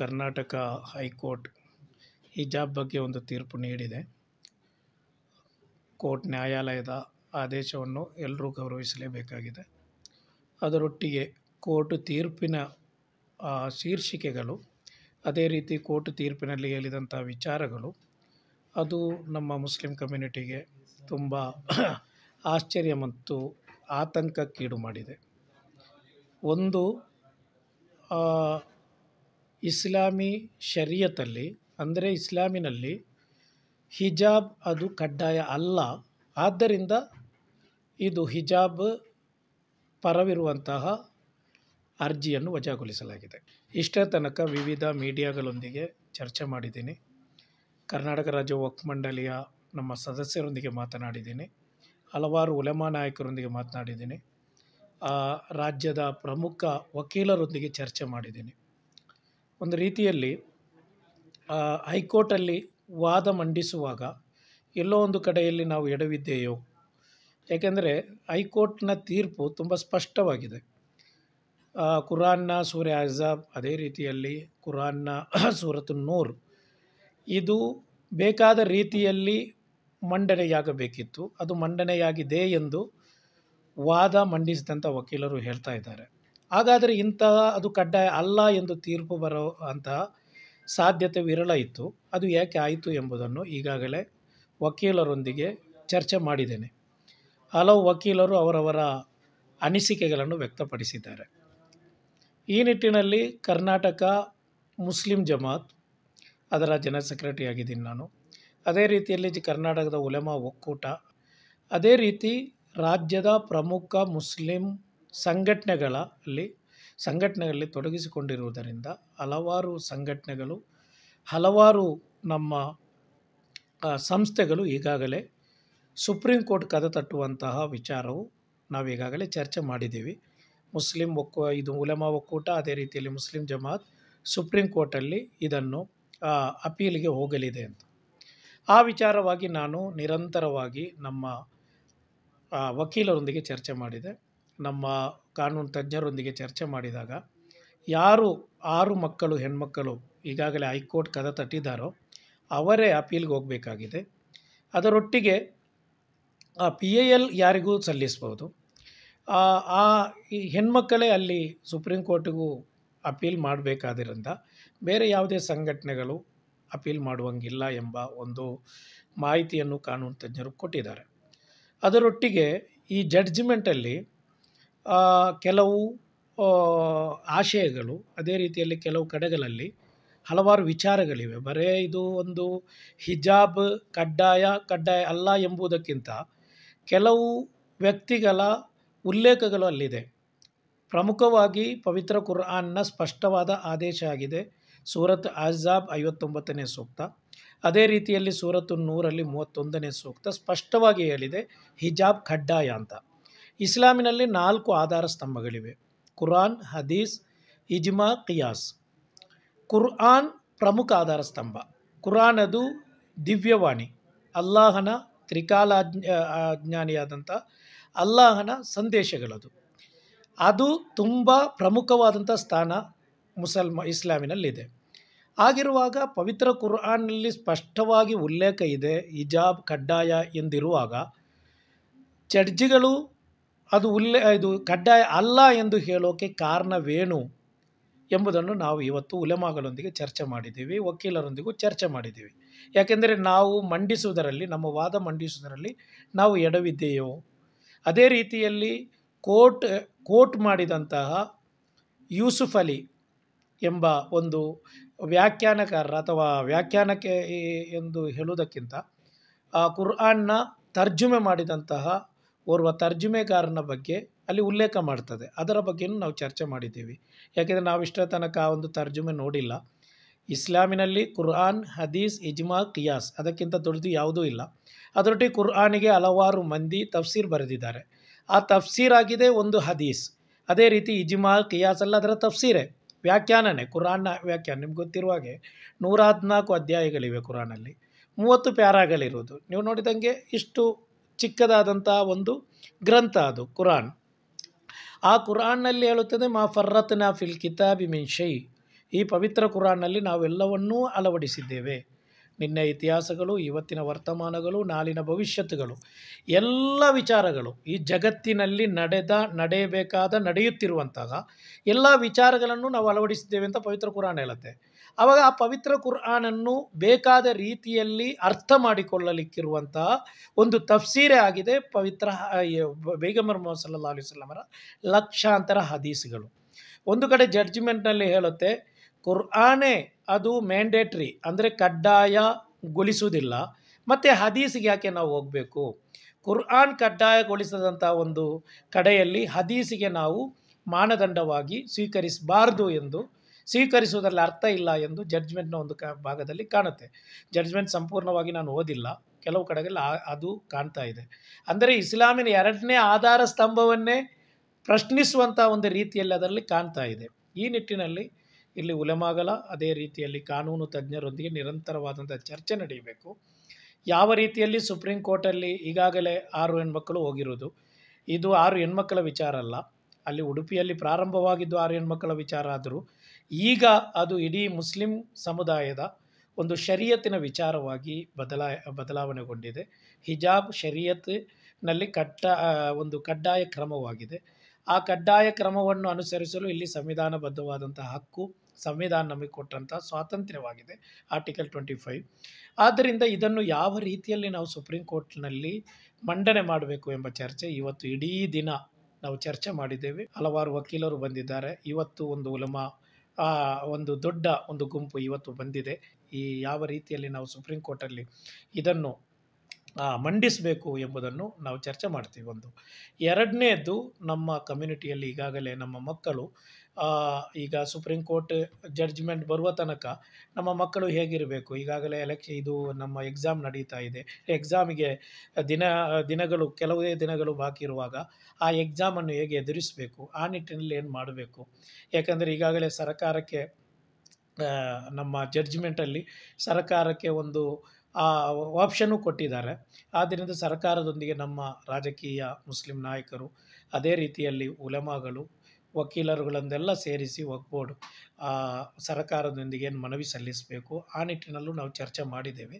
Karnataka high court ಹಿಜಾಬ್ ಬಗ್ಗೆ ಒಂದು ತೀರ್ಪು ನೀಡಿದೆ. ಕೋರ್ಟ್ ನ್ಯಾಯಾಲಯದ ಆದೇಶವನ್ನು ಎಲ್ಲರೂ ಗೌರವಿಸಲೇಬೇಕಾಗಿದೆ. ಅದರೊಟ್ಟಿಗೆ ಕೋರ್ಟ್ ತೀರ್ಪಿನ ಶೀರ್ಷಿಕೆಗಳು, ಅದೇ ರೀತಿ ಕೋರ್ಟ್ ತೀರ್ಪಿನಲ್ಲಿ ಹೇಳಿದಂಥ ವಿಚಾರಗಳು, ಅದು ನಮ್ಮ ಮುಸ್ಲಿಂ ಕಮ್ಯುನಿಟಿಗೆ ತುಂಬ ಆಶ್ಚರ್ಯ ಮತ್ತು ಆತಂಕಕ್ಕೀಡು ಮಾಡಿದೆ. ಒಂದು ಇಸ್ಲಾಮಿ ಶರೀಯತಲ್ಲಿ, ಅಂದರೆ ಇಸ್ಲಾಮಿನಲ್ಲಿ ಹಿಜಾಬ್ ಅದು ಕಡ್ಡಾಯ ಅಲ್ಲ. ಆದ್ದರಿಂದ ಇದು ಹಿಜಾಬ್ ಪರವಿರುವಂತಹ ಅರ್ಜಿಯನ್ನು ವಜಾಗೊಳಿಸಲಾಗಿದೆ. ಇಷ್ಟೇ ತನಕ ವಿವಿಧ ಮೀಡಿಯಾಗಳೊಂದಿಗೆ ಚರ್ಚೆ ಮಾಡಿದ್ದೀನಿ. ಕರ್ನಾಟಕ ರಾಜ್ಯ ವಕ್ ಮಂಡಳಿಯ ನಮ್ಮ ಸದಸ್ಯರೊಂದಿಗೆ ಮಾತನಾಡಿದ್ದೀನಿ. ಹಲವಾರು ಉಲೆಮಾ ನಾಯಕರೊಂದಿಗೆ ಮಾತನಾಡಿದ್ದೀನಿ. ರಾಜ್ಯದ ಪ್ರಮುಖ ವಕೀಲರೊಂದಿಗೆ ಚರ್ಚೆ ಮಾಡಿದ್ದೀನಿ. ಒಂದು ರೀತಿಯಲ್ಲಿ ಹೈಕೋರ್ಟಲ್ಲಿ ವಾದ ಮಂಡಿಸುವಾಗ ಎಲ್ಲೋ ಒಂದು ಕಡೆಯಲ್ಲಿ ನಾವು ಎಡವಿದ್ದೇಯೋ. ಏಕೆಂದರೆ ಹೈಕೋರ್ಟ್ನ ತೀರ್ಪು ತುಂಬ ಸ್ಪಷ್ಟವಾಗಿದೆ. ಕುರಾನ್ನ ಸೂರ್ಯ ಅಜಾಬ್ ಅದೇ ರೀತಿಯಲ್ಲಿ ಕುರಾನ್ನ ಸೂರತು ನೂರ್. ಇದು ಬೇಕಾದ ರೀತಿಯಲ್ಲಿ ಮಂಡನೆಯಾಗಬೇಕಿತ್ತು. ಅದು ಮಂಡನೆಯಾಗಿದೆ ಎಂದು ವಾದ ಮಂಡಿಸಿದಂಥ ವಕೀಲರು ಹೇಳ್ತಾ ಇದ್ದಾರೆ. ಹಾಗಾದರೆ ಇಂತಹ ಅದು ಕಡ್ಡಾಯ ಅಲ್ಲ ಎಂದು ತೀರ್ಪು ಬರೋ ಅಂತಹ ಸಾಧ್ಯತೆ ವಿರಳ ಇತ್ತು. ಅದು ಯಾಕೆ ಆಯಿತು ಎಂಬುದನ್ನು ಈಗಾಗಲೇ ವಕೀಲರೊಂದಿಗೆ ಚರ್ಚೆ ಮಾಡಿದ್ದೇನೆ. ಹಲವು ವಕೀಲರು ಅವರವರ ಅನಿಸಿಕೆಗಳನ್ನು ವ್ಯಕ್ತಪಡಿಸಿದ್ದಾರೆ. ಈ ನಿಟ್ಟಿನಲ್ಲಿ ಕರ್ನಾಟಕ ಮುಸ್ಲಿಂ ಜಮಾತ್, ಅದರ ಜನರಲ್ ಸೆಕ್ರೆಟರಿ ಆಗಿದ್ದೀನಿ ನಾನು. ಅದೇ ರೀತಿಯಲ್ಲಿ ಕರ್ನಾಟಕದ ಉಲೆಮಾ ಒಕ್ಕೂಟ, ಅದೇ ರೀತಿ ರಾಜ್ಯದ ಪ್ರಮುಖ ಮುಸ್ಲಿಂ ಸಂಘಟನೆಗಳಲ್ಲಿ ಸಂಘಟನೆಗಳಲ್ಲಿ ತೊಡಗಿಸಿಕೊಂಡಿರುವುದರಿಂದ ಹಲವಾರು ಸಂಘಟನೆಗಳು, ಹಲವಾರು ನಮ್ಮ ಸಂಸ್ಥೆಗಳು ಈಗಾಗಲೇ ಸುಪ್ರೀಂ ಕೋರ್ಟ್ ಕದ ತಟ್ಟುವಂತಹ ವಿಚಾರವು ನಾವು ಈಗಾಗಲೇ ಚರ್ಚೆ ಮಾಡಿದ್ದೀವಿ. ಮುಸ್ಲಿಂ ಒಕ್ಕೂ, ಇದು ಉಲಮಾ ಒಕ್ಕೂಟ, ಅದೇ ರೀತಿಯಲ್ಲಿ ಮುಸ್ಲಿಂ ಜಮಾತ್ ಸುಪ್ರೀಂ ಕೋರ್ಟಲ್ಲಿ ಇದನ್ನು ಅಪೀಲಿಗೆ ಹೋಗಲಿದೆ ಅಂತ. ಆ ವಿಚಾರವಾಗಿ ನಾನು ನಿರಂತರವಾಗಿ ನಮ್ಮ ವಕೀಲರೊಂದಿಗೆ ಚರ್ಚೆ ಮಾಡಿದೆ. ನಮ್ಮ ಕಾನೂನು ತಜ್ಞರೊಂದಿಗೆ ಚರ್ಚೆ ಮಾಡಿದಾಗ, ಯಾರು ಆರು ಮಕ್ಕಳು, ಹೆಣ್ಮಕ್ಕಳು ಈಗಾಗಲೇ ಹೈಕೋರ್ಟ್ ಕದ ತಟ್ಟಿದ್ದಾರೋ ಅವರೇ ಅಪೀಲ್ಗೆ ಹೋಗಬೇಕಾಗಿದೆ. ಅದರೊಟ್ಟಿಗೆ ಆ ಪಿ ಎ ಎಲ್ ಯಾರಿಗೂ ಸಲ್ಲಿಸ್ಬೋದು ಆ ಹೆಣ್ಮಕ್ಕಳೇ ಅಲ್ಲಿ ಸುಪ್ರೀಂ ಕೋರ್ಟಿಗೂ ಅಪೀಲ್ ಮಾಡಬೇಕಾದ್ರಿಂದ ಬೇರೆ ಯಾವುದೇ ಸಂಘಟನೆಗಳು ಅಪೀಲ್ ಮಾಡುವಂಗಿಲ್ಲ ಎಂಬ ಒಂದು ಮಾಹಿತಿಯನ್ನು ಕಾನೂನು ತಜ್ಞರು ಕೊಟ್ಟಿದ್ದಾರೆ. ಅದರೊಟ್ಟಿಗೆ ಈ ಜಡ್ಜ್ಮೆಂಟಲ್ಲಿ ಕೆಲವು ಆಶಯಗಳು, ಅದೇ ರೀತಿಯಲ್ಲಿ ಕೆಲವು ಕಡೆಗಳಲ್ಲಿ ಹಲವಾರು ವಿಚಾರಗಳಿವೆ. ಬರೇ ಇದು ಒಂದು ಹಿಜಾಬ್ ಕಡ್ಡಾಯ ಕಡ್ಡಾಯ ಅಲ್ಲ ಎಂಬುದಕ್ಕಿಂತ ಕೆಲವು ವ್ಯಕ್ತಿಗಳ ಉಲ್ಲೇಖಗಳು ಅಲ್ಲಿದೆ. ಪ್ರಮುಖವಾಗಿ ಪವಿತ್ರ ಕುರ್ಆನ್ನ ಸ್ಪಷ್ಟವಾದ ಆದೇಶ ಆಗಿದೆ. ಸೂರತ್ ಅಜಾಬ್ ಐವತ್ತೊಂಬತ್ತನೇ ಸೂಕ್ತ. ಅದೇ ರೀತಿಯಲ್ಲಿ ಸೂರತ್ತು ನೂರಲ್ಲಿ ಮೂವತ್ತೊಂದನೇ ಸೂಕ್ತ ಸ್ಪಷ್ಟವಾಗಿ ಹೇಳಿದೆ, ಹಿಜಾಬ್ ಕಡ್ಡಾಯ ಅಂತ. ಇಸ್ಲಾಮಿನಲ್ಲಿ ನಾಲ್ಕು ಆಧಾರ ಸ್ತಂಭಗಳಿವೆ. ಕುರಾನ್, ಹದೀಸ್, ಇಜ್ಮಾ, ಕಿಯಾಸ್. ಕುರ್ಆನ್ ಪ್ರಮುಖ ಆಧಾರ ಸ್ತಂಭ. ಕುರಾನ್ ಅದು ದಿವ್ಯವಾಣಿ. ಅಲ್ಲಾಹನ ತ್ರಿಕಾಲಾಜ್ಞಾನಿಯಾದಂಥ ಅಲ್ಲಾಹನ ಸಂದೇಶಗಳದು. ಅದು ತುಂಬ ಪ್ರಮುಖವಾದಂಥ ಸ್ಥಾನ ಮುಸಲ್ಮ, ಇಸ್ಲಾಮಿನಲ್ಲಿದೆ. ಆಗಿರುವಾಗ ಪವಿತ್ರ ಕುರ್ಆನ್ನಲ್ಲಿ ಸ್ಪಷ್ಟವಾಗಿ ಉಲ್ಲೇಖ ಇದೆ, ಹಿಜಾಬ್, ಕಡ್ಡಾಯ ಎಂದಿರುವಾಗ ಜಡ್ಜಿಗಳು ಅದು ಉಲ್ಲೇ, ಇದು ಕಡ್ಡಾಯ ಅಲ್ಲ ಎಂದು ಹೇಳೋಕೆ ಕಾರಣವೇನು ಎಂಬುದನ್ನು ನಾವು ಇವತ್ತು ಉಲೆಮಾಗಳೊಂದಿಗೆ ಚರ್ಚೆ ಮಾಡಿದ್ದೀವಿ, ವಕೀಲರೊಂದಿಗೂ ಚರ್ಚೆ ಮಾಡಿದ್ದೀವಿ. ಯಾಕೆಂದರೆ ನಾವು ಮಂಡಿಸುವುದರಲ್ಲಿ, ನಮ್ಮ ವಾದ ಮಂಡಿಸುವುದರಲ್ಲಿ ನಾವು ಎಡವಿದ್ದೆಯೋ, ಅದೇ ರೀತಿಯಲ್ಲಿ ಕೋರ್ಟ್ ಕೋರ್ಟ್ ಮಾಡಿದಂತಹ ಯೂಸುಫ್ ಅಲಿ ಎಂಬ ಒಂದು ವ್ಯಾಖ್ಯಾನಕಾರರ ಅಥವಾ ವ್ಯಾಖ್ಯಾನಕ್ಕೆ ಎಂದು ಹೇಳುವುದಕ್ಕಿಂತ ಕುರ್ಆನ್ನ ತರ್ಜುಮೆ ಮಾಡಿದಂತಹ ಓರ್ವ ತರ್ಜುಮೆಗಾರನ ಬಗ್ಗೆ ಅಲ್ಲಿ ಉಲ್ಲೇಖ ಮಾಡ್ತದೆ. ಅದರ ಬಗ್ಗೆಯೂ ನಾವು ಚರ್ಚೆ ಮಾಡಿದ್ದೀವಿ. ಯಾಕೆಂದರೆ ನಾವು ಇಷ್ಟರ ತನಕ ಆ ಒಂದು ತರ್ಜುಮೆ ನೋಡಿಲ್ಲ. ಇಸ್ಲಾಮಿನಲ್ಲಿ ಕುರ್ಆನ್, ಹದೀಸ್, ಇಜ್ಮಾ, ಕಿಯಾಸ್ ಅದಕ್ಕಿಂತ ದೊಡ್ಡದು ಯಾವುದೂ ಇಲ್ಲ. ಅದರೊಟ್ಟಿಗೆ ಕುರ್ಆನಿಗೆ ಹಲವಾರು ಮಂದಿ ತಫ್ಸೀರ್ ಬರೆದಿದ್ದಾರೆ. ಆ ತಫ್ಸೀರ್ ಆಗಿದೆ ಒಂದು ಹದೀಸ್. ಅದೇ ರೀತಿ ಇಜ್ಮಾ, ಕಿಯಾಸ್ ಅಲ್ಲ ಅದರ ತಫ್ಸೀರೇ. ವ್ಯಾಖ್ಯಾನನೇ ಕುರಾನ್ನ ವ್ಯಾಖ್ಯಾನ. ನಿಮ್ಗೆ ಗೊತ್ತಿರುವ ಹಾಗೆ ನೂರ ಹದಿನಾಲ್ಕು ಅಧ್ಯಾಯಗಳಿವೆ ಕುರಾನಲ್ಲಿ ಮೂವತ್ತು ಪ್ಯಾರಾಗಳಿರುವುದು. ನೀವು ನೋಡಿದಂಗೆ ಇಷ್ಟು ಚಿಕ್ಕದಾದಂಥ ಒಂದು ಗ್ರಂಥ ಅದು, ಕುರಾನ್. ಆ ಕುರಾನ್ನಲ್ಲಿ ಹೇಳುತ್ತದೆ, ಮಾ ಫರ್ರತ್ನ ಫಿಲ್ ಕಿತಾಬಿ ಮಿನ್ ಶೈ ಈ ಪವಿತ್ರ ಕುರಾನ್ನಲ್ಲಿ ನಾವೆಲ್ಲವನ್ನೂ ಅಳವಡಿಸಿದ್ದೇವೆ. ನಿನ್ನೆ ಇತಿಹಾಸಗಳು, ಇವತ್ತಿನ ವರ್ತಮಾನಗಳು, ನಾಳಿನ ಭವಿಷ್ಯತ್ತುಗಳು, ಎಲ್ಲ ವಿಚಾರಗಳು ಈ ಜಗತ್ತಿನಲ್ಲಿ ನಡೆದ, ನಡೆಯಬೇಕಾದ, ನಡೆಯುತ್ತಿರುವಂತಹ ಎಲ್ಲ ವಿಚಾರಗಳನ್ನು ನಾವು ಅಳವಡಿಸಿದ್ದೇವೆ ಅಂತ ಪವಿತ್ರ ಕುರಾನ್ ಹೇಳುತ್ತೆ. ಆವಾಗ ಆ ಪವಿತ್ರ ಕುರ್ಆನನ್ನು ಬೇಕಾದ ರೀತಿಯಲ್ಲಿ ಅರ್ಥ ಮಾಡಿಕೊಳ್ಳಲಿಕ್ಕಿರುವಂತಹ ಒಂದು ತಫ್ಸೀರೇ ಆಗಿದೆ ಪವಿತ್ರ ಬೇಗಮರ್ ಮೊಹಮ್ಮದ್ ಸಲ್ಲಾ ಅಲಿ ವಸಲ್ಲಮರ ಲಕ್ಷಾಂತರ ಹದೀಸ್ಗಳು. ಒಂದು ಕಡೆ ಜಡ್ಜ್ಮೆಂಟ್ನಲ್ಲಿ ಹೇಳುತ್ತೆ, ಕುರ್ಆನೇ ಅದು ಮ್ಯಾಂಡೇಟ್ರಿ ಅಂದರೆ ಕಡ್ಡಾಯಗೊಳಿಸುವುದಿಲ್ಲ ಮತ್ತು ಹದೀಸಿಗೆ ಯಾಕೆ ನಾವು ಹೋಗಬೇಕು? ಕುರ್ಆನ್ ಕಡ್ಡಾಯಗೊಳಿಸದಂಥ ಒಂದು ಕಡೆಯಲ್ಲಿ ಹದೀಸಿಗೆ ನಾವು ಮಾನದಂಡವಾಗಿ ಸ್ವೀಕರಿಸಬಾರ್ದು ಎಂದು ಸ್ವೀಕರಿಸುವುದರಲ್ಲಿ ಅರ್ಥ ಇಲ್ಲ ಎಂದು ಜಡ್ಜ್ಮೆಂಟ್ನ ಒಂದು ಕ ಭಾಗದಲ್ಲಿ ಕಾಣುತ್ತೆ. ಜಡ್ಜ್ಮೆಂಟ್ ಸಂಪೂರ್ಣವಾಗಿ ನಾನು ಓದಿಲ್ಲ. ಕೆಲವು ಕಡೆಗಳಲ್ಲಿ ಅದು ಕಾಣ್ತಾ ಇದೆ. ಅಂದರೆ ಇಸ್ಲಾಮಿನ ಎರಡನೇ ಆಧಾರ ಸ್ತಂಭವನ್ನೇ ಪ್ರಶ್ನಿಸುವಂಥ ಒಂದು ರೀತಿಯಲ್ಲಿ ಅದರಲ್ಲಿ ಕಾಣ್ತಾ ಇದೆ. ಈ ನಿಟ್ಟಿನಲ್ಲಿ ಇಲ್ಲಿ ಉಲೆಮಾಗಲ ಅದೇ ರೀತಿಯಲ್ಲಿ ಕಾನೂನು ತಜ್ಞರೊಂದಿಗೆ ನಿರಂತರವಾದಂಥ ಚರ್ಚೆ ನಡೆಯಬೇಕು. ಯಾವ ರೀತಿಯಲ್ಲಿ ಸುಪ್ರೀಂ ಕೋರ್ಟಲ್ಲಿ ಈಗಾಗಲೇ ಆರು ಹೆಣ್ಮಕ್ಕಳು ಹೋಗಿರೋದು. ಇದು ಆರು ಹೆಣ್ಮಕ್ಕಳ ವಿಚಾರ ಅಲ್ಲ. ಅಲ್ಲಿ ಉಡುಪಿಯಲ್ಲಿ ಪ್ರಾರಂಭವಾಗಿದ್ದು ಆರು ಹೆಣ್ಮಕ್ಕಳ ವಿಚಾರ ಆದರೂ ಈಗ ಅದು ಇಡೀ ಮುಸ್ಲಿಂ ಸಮುದಾಯದ ಒಂದು ಶರೀಯತ್ತಿನ ವಿಚಾರವಾಗಿ ಬದಲಾ, ಬದಲಾವಣೆಗೊಂಡಿದೆ. ಹಿಜಾಬ್ ಶರೀಯತ್ನಲ್ಲಿ ಕಟ್ಟ ಒಂದು ಕಡ್ಡಾಯ ಕ್ರಮವಾಗಿದೆ. ಆ ಕಡ್ಡಾಯ ಕ್ರಮವನ್ನು ಅನುಸರಿಸಲು ಇಲ್ಲಿ ಸಂವಿಧಾನಬದ್ಧವಾದಂಥ ಹಕ್ಕು, ಸಂವಿಧಾನ ನಮಗೆ ಕೊಟ್ಟಂಥ ಸ್ವಾತಂತ್ರ್ಯವಾಗಿದೆ, ಆರ್ಟಿಕಲ್ ಟ್ವೆಂಟಿ ಫೈವ್. ಆದ್ದರಿಂದ ಇದನ್ನು ಯಾವ ರೀತಿಯಲ್ಲಿ ನಾವು ಸುಪ್ರೀಂ ಕೋರ್ಟ್ನಲ್ಲಿ ಮಂಡನೆ ಮಾಡಬೇಕು ಎಂಬ ಚರ್ಚೆ ಇವತ್ತು ಇಡೀ ದಿನ ನಾವು ಚರ್ಚೆ ಮಾಡಿದ್ದೇವೆ. ಹಲವಾರು ವಕೀಲರು ಬಂದಿದ್ದಾರೆ. ಇವತ್ತು ಒಂದು ಉಲಮಾ ಆ, ಒಂದು ದೊಡ್ಡ ಒಂದು ಗುಂಪು ಇವತ್ತು ಬಂದಿದೆ. ಈ ಯಾವ ರೀತಿಯಲ್ಲಿ ನಾವು ಸುಪ್ರೀಂ ಕೋರ್ಟಲ್ಲಿ ಇದನ್ನು ಮಂಡಿಸಬೇಕು ಎಂಬುದನ್ನು ನಾವು ಚರ್ಚೆ ಮಾಡ್ತೀವಿ ಒಂದು. ಎರಡನೇದು ನಮ್ಮ ಕಮ್ಯುನಿಟಿಯಲ್ಲಿ ಈಗಾಗಲೇ ನಮ್ಮ ಮಕ್ಕಳು ಈಗ ಸುಪ್ರೀಂ ಕೋರ್ಟ್ ಜಡ್ಜ್ಮೆಂಟ್ ಬರುವ ತನಕ ನಮ್ಮ ಮಕ್ಕಳು ಹೇಗಿರಬೇಕು? ಈಗಾಗಲೇ ಎಲೆಕ್ಷ ಇದು ನಮ್ಮ ಎಕ್ಸಾಮ್ ನಡೀತಾ ಇದೆ. ಎಕ್ಸಾಮಿಗೆ ದಿನ ದಿನಗಳು ಕೆಲವೇ ದಿನಗಳು ಬಾಕಿ ಇರುವಾಗ ಆ ಎಕ್ಸಾಮನ್ನು ಹೇಗೆ ಎದುರಿಸಬೇಕು? ಆ ನಿಟ್ಟಿನಲ್ಲಿ ಏನು ಮಾಡಬೇಕು? ಯಾಕಂದರೆ ಈಗಾಗಲೇ ಸರ್ಕಾರಕ್ಕೆ ಆ, ನಮ್ಮ ಜಡ್ಜ್ಮೆಂಟಲ್ಲಿ ಸರ್ಕಾರಕ್ಕೆ ಒಂದು ಆಪ್ಷನ್ನು ಕೊಟ್ಟಿದ್ದಾರೆ. ಆದ್ದರಿಂದ ಸರ್ಕಾರದೊಂದಿಗೆ ನಮ್ಮ ರಾಜಕೀಯ ಮುಸ್ಲಿಂ ನಾಯಕರು ಅದೇ ರೀತಿಯಲ್ಲಿ ಉಲಮಾಗಳು ವಕೀಲರುಗಳನ್ನೆಲ್ಲ ಸೇರಿಸಿ ಒಗ್ಬೋರ್ಡ್ ಸರ್ಕಾರದೊಂದಿಗೆ ಏನು ಮನವಿ ಸಲ್ಲಿಸಬೇಕು, ಆ ನಿಟ್ಟಿನಲ್ಲೂ ನಾವು ಚರ್ಚೆ ಮಾಡಿದ್ದೇವೆ.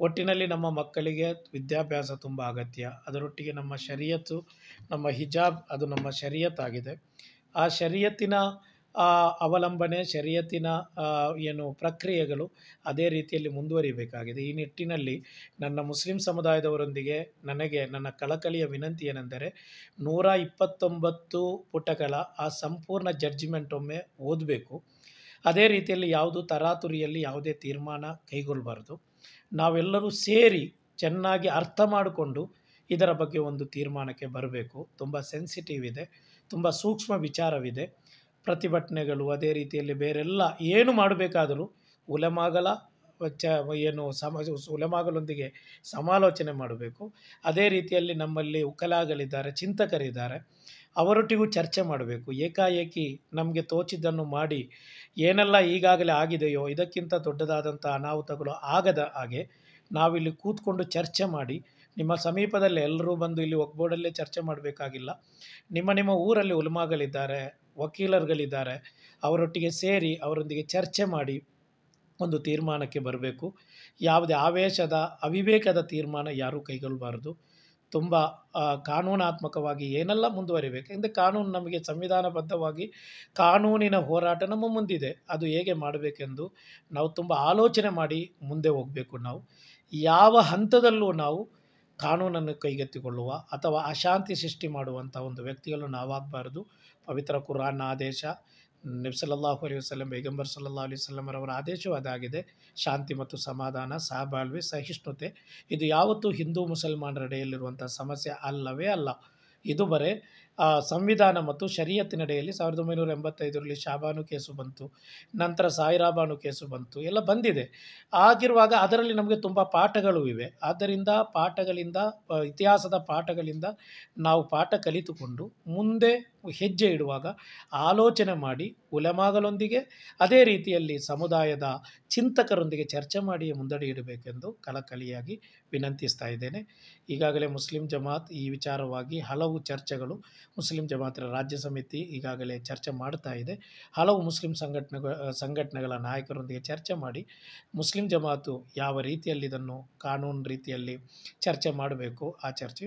ಒಟ್ಟಿನಲ್ಲಿ ನಮ್ಮ ಮಕ್ಕಳಿಗೆ ವಿದ್ಯಾಭ್ಯಾಸ ತುಂಬ ಅಗತ್ಯ. ಅದರೊಟ್ಟಿಗೆ ನಮ್ಮ ಶರೀಯತ್ತು, ನಮ್ಮ ಹಿಜಾಬ್ ಅದು ನಮ್ಮ ಶರೀಯತ್ ಆಗಿದೆ ಆ ಶರೀಯತ್ತಿನ ಅವಲಂಬನೆ, ಶರೀಯತ್ತಿನ ಏನು ಪ್ರಕ್ರಿಯೆಗಳು ಅದೇ ರೀತಿಯಲ್ಲಿ ಮುಂದುವರಿಬೇಕಾಗಿದೆ. ಈ ನಿಟ್ಟಿನಲ್ಲಿ ನನ್ನ ಮುಸ್ಲಿಂ ಸಮುದಾಯದವರೊಂದಿಗೆ ನನಗೆ ನನ್ನ ಕಳಕಳಿಯ ವಿನಂತಿ ಏನೆಂದರೆ, ನೂರ ಇಪ್ಪತ್ತೊಂಬತ್ತು ಪುಟಗಳ ಆ ಸಂಪೂರ್ಣ ಜಡ್ಜ್ಮೆಂಟ್ ಒಮ್ಮೆ ಓದಬೇಕು. ಅದೇ ರೀತಿಯಲ್ಲಿ ಯಾವುದು ತರಾತುರಿಯಲ್ಲಿ ಯಾವುದೇ ತೀರ್ಮಾನ ಕೈಗೊಳ್ಳಬಾರ್ದು. ನಾವೆಲ್ಲರೂ ಸೇರಿ ಚೆನ್ನಾಗಿ ಅರ್ಥ ಮಾಡಿಕೊಂಡು ಇದರ ಬಗ್ಗೆ ಒಂದು ತೀರ್ಮಾನಕ್ಕೆ ಬರಬೇಕು. ತುಂಬ ಸೆನ್ಸಿಟಿವ್ ಇದೆ. ತುಂಬ ಸೂಕ್ಷ್ಮ ವಿಚಾರವಿದೆ. ಪ್ರತಿಭಟನೆಗಳು, ಅದೇ ರೀತಿಯಲ್ಲಿ ಬೇರೆಲ್ಲ ಏನು ಮಾಡಬೇಕಾದರೂ ಉಲಮಾಗಲ ಚ ಏನು ಸಮ, ಉಲೆಮಾಗಲೊಂದಿಗೆ ಸಮಾಲೋಚನೆ ಮಾಡಬೇಕು. ಅದೇ ರೀತಿಯಲ್ಲಿ ನಮ್ಮಲ್ಲಿ ಉಕಲಾಗಳಿದ್ದಾರೆ ಚಿಂತಕರಿದ್ದಾರೆ. ಅವರೊಟ್ಟಿಗೂ ಚರ್ಚೆ ಮಾಡಬೇಕು. ಏಕಾಏಕಿ ನಮಗೆ ತೋಚಿದ್ದನ್ನು ಮಾಡಿ ಏನೆಲ್ಲ ಈಗಾಗಲೇ ಆಗಿದೆಯೋ, ಇದಕ್ಕಿಂತ ದೊಡ್ಡದಾದಂಥ ಅನಾಹುತಗಳು ಆಗದ ಹಾಗೆ ನಾವಿಲ್ಲಿ ಕೂತ್ಕೊಂಡು ಚರ್ಚೆ ಮಾಡಿ, ನಿಮ್ಮ ಸಮೀಪದಲ್ಲಿ ಎಲ್ಲರೂ ಬಂದು ಇಲ್ಲಿ ಒಗ್ಬೋರ್ಡಲ್ಲೇ ಚರ್ಚೆ ಮಾಡಬೇಕಾಗಿಲ್ಲ. ನಿಮ್ಮ ನಿಮ್ಮ ಊರಲ್ಲಿ ಉಲ್ಮಾಗಳಿದ್ದಾರೆ ವಕೀಲರುಗಳಿದ್ದಾರೆ. ಅವರೊಟ್ಟಿಗೆ ಸೇರಿ ಅವರೊಂದಿಗೆ ಚರ್ಚೆ ಮಾಡಿ ಒಂದು ತೀರ್ಮಾನಕ್ಕೆ ಬರಬೇಕು. ಯಾವುದೇ ಆವೇಶದ, ಅವಿವೇಕದ ತೀರ್ಮಾನ ಯಾರೂ ಕೈಗೊಳ್ಳಬಾರ್ದು. ತುಂಬ ಕಾನೂನಾತ್ಮಕವಾಗಿ ಏನೆಲ್ಲ ಮುಂದುವರಿಬೇಕು ಇಂದ ಕಾನೂನು ನಮಗೆ ಸಂವಿಧಾನಬದ್ಧವಾಗಿ ಕಾನೂನಿನ ಹೋರಾಟ ನಮ್ಮ ಮುಂದಿದೆ. ಅದು ಹೇಗೆ ಮಾಡಬೇಕೆಂದು ನಾವು ತುಂಬ ಆಲೋಚನೆ ಮಾಡಿ ಮುಂದೆ ಹೋಗಬೇಕು ನಾವು. ಯಾವ ಹಂತದಲ್ಲೂ ನಾವು ಕಾನೂನನ್ನು ಕೈಗೆತ್ತಿಕೊಳ್ಳುವ ಅಥವಾ ಅಶಾಂತಿ ಸೃಷ್ಟಿ ಮಾಡುವಂಥ ಒಂದು ವ್ಯಕ್ತಿಗಳು ನಾವಾಗಬಾರ್ದು. ಪವಿತ್ರ ಕುರಾನ್ ಆದೇಶ, ನಬಿ ಸಲ್ಲಲ್ಲಾಹು ಅಲೈಹಿ ವಸಲ್ಲಂ ಬೇಗಂಬರ್ ಸಲ್ಲಲ್ಲಾಹು ಅಲಿ ವಸಲ್ಲಮರವರ ಆದೇಶವೂ ಅದಾಗಿದೆ ಶಾಂತಿ ಮತ್ತು ಸಮಾಧಾನ, ಸಹಬಾಳ್ವೆ, ಸಹಿಷ್ಣುತೆ, ಇದು ಯಾವತ್ತೂ ಹಿಂದೂ ಮುಸಲ್ಮಾನರ ಇಡೆಯಲ್ಲಿರುವಂಥ ಸಮಸ್ಯೆ ಅಲ್ಲವೇ ಅಲ್ಲ. ಇದು ಬರೇ ಸಂವಿಧಾನ ಮತ್ತು ಶರೀಯತ್ತಿನಡೆಯಲ್ಲಿ ಸಾವಿರದ ಒಂಬೈನೂರ ಎಂಬತ್ತೈದರಲ್ಲಿ ಶಾಬಾನು ಕೇಸು ಬಂತು, ನಂತರ ಸಾಯಿರಾಬಾನು ಕೇಸು ಬಂತು, ಎಲ್ಲ ಬಂದಿದೆ. ಆಗಿರುವಾಗ ಅದರಲ್ಲಿ ನಮಗೆ ತುಂಬ ಪಾಠಗಳು ಇವೆ. ಆದ್ದರಿಂದ ಪಾಠಗಳಿಂದ, ಇತಿಹಾಸದ ಪಾಠಗಳಿಂದ ನಾವು ಪಾಠ ಕಲಿತುಕೊಂಡು ಮುಂದೆ ಹೆಜ್ಜೆ ಇಡುವಾಗ ಆಲೋಚನೆ ಮಾಡಿ ಉಲೆಮಾಗಲೊಂದಿಗೆ ಅದೇ ರೀತಿಯಲ್ಲಿ ಸಮುದಾಯದ ಚಿಂತಕರೊಂದಿಗೆ ಚರ್ಚೆ ಮಾಡಿ ಮುಂದಡಿ ಇಡಬೇಕೆಂದು ಕಲಕಲಿಯಾಗಿ ವಿನಂತಿಸ್ತಾ ಇದ್ದೇನೆ. ಈಗಾಗಲೇ ಮುಸ್ಲಿಂ ಜಮಾತ್ ಈ ವಿಚಾರವಾಗಿ ಹಲವು ಚರ್ಚೆಗಳು ಮುಸ್ಲಿಂ ಜಮಾತರ ರಾಜ್ಯ ಸಮಿತಿ ಈಗಾಗಲೇ ಚರ್ಚೆ ಮಾಡ್ತಾ ಇದೆ. ಹಲವು ಮುಸ್ಲಿಂ ಸಂಘಟನೆಗಳ ಸಂಘಟನೆಗಳ ನಾಯಕರೊಂದಿಗೆ ಚರ್ಚೆ ಮಾಡಿ ಮುಸ್ಲಿಂ ಜಮಾತು ಯಾವ ರೀತಿಯಲ್ಲಿ ಇದನ್ನು ಕಾನೂನು ರೀತಿಯಲ್ಲಿ ಚರ್ಚೆ ಮಾಡಬೇಕು ಆ ಚರ್ಚೆ